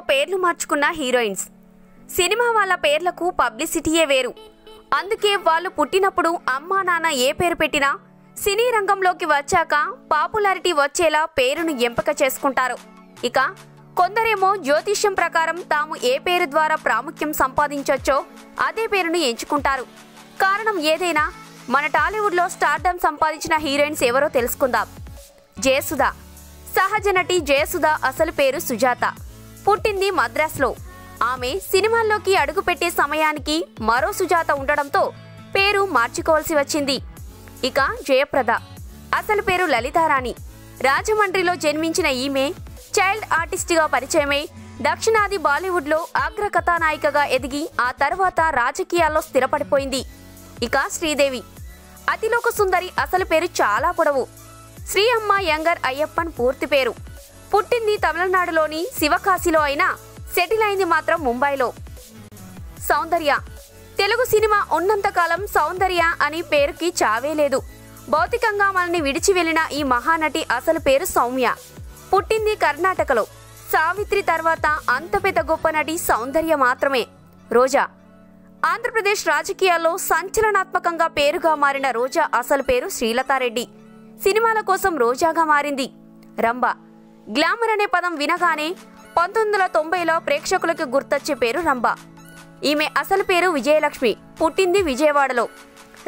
పేర్లు మార్చుకున్న heroines. Cinema వాళ్ళ పేర్లకు పబ్లిసిటీయే వేరు. అందుకే వాళ్ళు పుట్టినప్పుడు అమ్మా నాన్న ఏ పేరు పెట్టినా సినీ రంగంలోకి వచ్చాక పాపులారిటీ వచ్చేలా పేరును ఎంపిక చేసుకుంటారు. ఇక కొందరేమో జ్యోతిష్యం ప్రకారం తాము ఏ పేరు ద్వారా ప్రాముఖ్యం సంపాదించొచ్చో అదే పేరును ఎంచుకుంటారు. కారణం ఏదైనా మన టాలీవుడ్లో స్టార్డమ్ సంపాదించిన హీరోయిన్స్ ఎవరో తెలుసుకుందాం. జయసుధ. సహజ నటి జయసుధ అసలు పేరు సుజాత. పుట్టింది మద్రాస్లో. ఆమె సినిమాల్లోకి అడుగుపెట్టే సమయానికి మరో సుజాత ఉండడంతో పేరు మార్చుకోవాల్సి వచ్చింది. ఇక జయప్రద. అసలు పేరు లలితారాణి. రాజమండ్రిలో జన్మించిన ఈమె చైల్డ్ ఆర్టిస్ట్గా పరిచయమై దక్షిణాది బాలీవుడ్లో అగ్ర కథానాయికగా ఎదిగి ఆ తర్వాత రాజకీయాల్లో స్థిరపడిపోయింది. ఇక శ్రీదేవి. అతిలోక సుందరి అసలు పేరు చాలా పొడవు. శ్రీ అమ్మ యంగర్ అయ్యప్పన్ పూర్తి పేరు. పుట్టింది తమిళనాడులోని శివకాశిలో అయినా సెటిల్ అయింది మాత్రం ముంబైలో. సౌందర్య తెలుగు సినిమా ఉన్నంతకాలం సౌందర్య అని పేరుకి చావే లేదు. భౌతికంగా మనల్ని విడిచి వెళ్ళిన ఈ మహానటి అసలు పేరు సౌమ్య. పుట్టింది కర్ణాటకలో. సావిత్రి తర్వాత అంత పెద్ద గొప్ప నటి సౌందర్య మాత్రమే. రోజా ఆంధ్రప్రదేశ్ రాజకీయాల్లో సంచలనాత్మకంగా పేరుగా మారిన రోజా అసలు పేరు శ్రీలతారెడ్డి. సినిమాల కోసం రోజాగా మారింది. రంభ గ్లామర్ అనే పదం వినగానే పంతొమ్మిది వందల తొంభైలో ప్రేక్షకులకు గుర్తొచ్చే పేరు రంభ. ఈమె అసలు పేరు విజయలక్ష్మి పుట్టింది విజయవాడలో.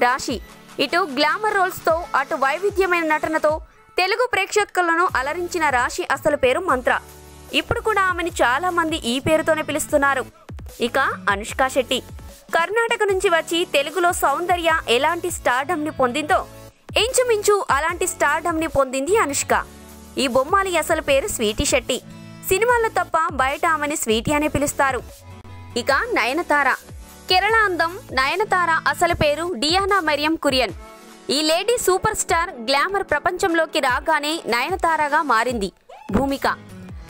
రాశి ఇటు గ్లామర్ రోల్స్తో అటు వైవిధ్యమైన నటనతో తెలుగు ప్రేక్షకులను అలరించిన రాశి అసలు పేరు మంత్ర. ఇప్పుడు కూడా ఆమెను చాలామంది ఈ పేరుతోనే పిలుస్తున్నారు. ఇక అనుష్క శెట్టి. కర్ణాటక నుంచి వచ్చి తెలుగులో సౌందర్య ఎలాంటి స్టార్డమ్ని పొందిందో ఇంచుమించు అలాంటి స్టార్డమ్ని పొందింది అనుష్క. ఈ బొమ్మాలి అసలు పేరు స్వీటీ శెట్టి. సినిమాల్లో తప్ప బయట ఆమెని స్వీటీ అనే పిలుస్తారు. ఇక నయనతార. కేరళ అందం నయనతార అసలు పేరు డియానా మరియం కురియన్. ఈ లేడీ సూపర్ స్టార్ గ్లామర్ ప్రపంచంలోకి రాగానే నయనతారగా మారింది భూమిక.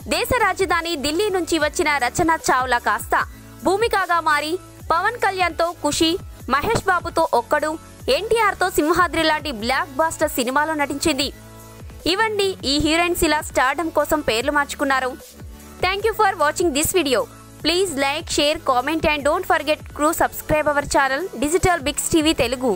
దేశ రాజధాని ఢిల్లీ నుంచి వచ్చిన రచన చావ్లా కాస్త భూమికగా మారి పవన్ కళ్యాణ్తో ఖుషి మహేష్ బాబుతో ఒక్కడు ఎన్టీఆర్తో సింహాద్రి లాంటి బ్లాక్ బాస్టర్ సినిమాలో నటించింది. ఇవండి ఈ హీరోయిన్స్ ఇలా స్టార్డమ్ కోసం పేర్లు మార్చుకున్నారు. Thank you for watching this video please like share comment and don't forget crew subscribe our channel digital Biggs TV Telugu